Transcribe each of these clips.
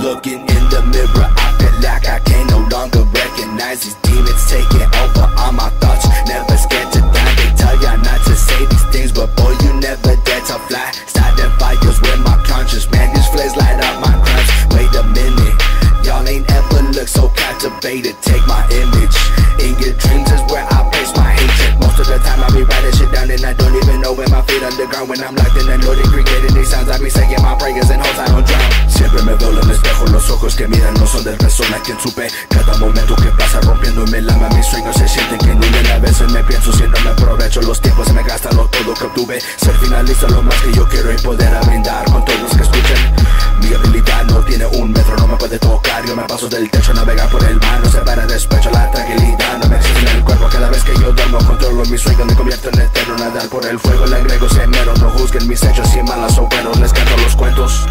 Looking in the mirror, I feel like I can no longer recognize these demons taking over all my thoughts. Never scared to die. They tell ya not to say these things, but boy, you never dare to fly. Starting fires with my conscience, man. These flares light up my crimes. Wait a minute, y'all ain't ever looked so captivated. Take my image in your dreams is where I place my hatred. Most of the time I be writing shit down and I don't even know where my feet underground. When I'm locked in the loading, creating these sounds, I be saying my prayers and hopes I don't drown. Siempre me veo espejo, los ojos que miran no son de persona quien supe. Cada momento que pasa rompiéndome el alma, mis sueños se sienten que inunden. A veces me pienso siendo me aprovecho los tiempos, me gasta lo todo que obtuve. Ser finalista lo más que yo quiero y poder a brindar con todos los que escuchen. Mi habilidad no tiene un metro, no me puede tocar. Yo me paso del techo, navegar por el mar, no se para despecho la tranquilidad. No me existe el cuerpo cada vez que yo duermo, controlo mis sueños, me convierto en eterno. Nadar por el fuego, le agrego semero. No juzguen mis hechos, si malas o buenos, les canto los cuentos.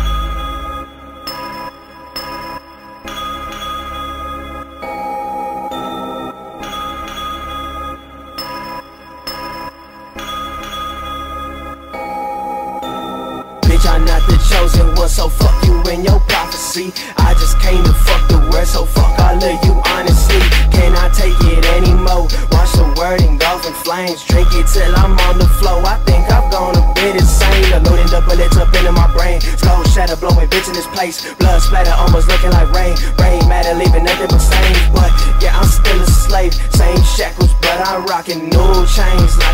Bitch, I'm not the chosen one, so fuck you and your prophecy. I just came to fuck the world, so fuck all of you honestly. Can I take it anymore? Watch the word engulf in flames. Drink it till I'm on the floor. I think I'm gonna be insane. Loading the bullets up into my brain. Skull shatter, blowing bitch in this place. Blood splatter, almost looking like rain. Rain matter, leaving nothing but stains. But yeah, I'm still a slave. Same shackles, but I'm rocking new chains like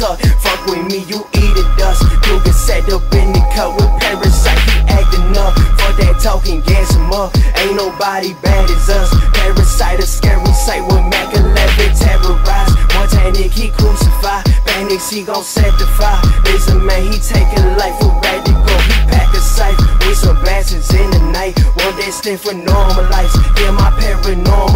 that. Fuck with me, you eat it dust. You get set up in the cut with parasite. Acting up. Fuck that talking, gas him up. Ain't nobody bad as us. Parasite, a scary sight with Mac 11 terrorized. Montanic, he crucified. Panics, he gon' set the fire. This a man, he taking life for radical. He pack a sight with some bastards in the night. One stand for normal lives. Hear my paranormal.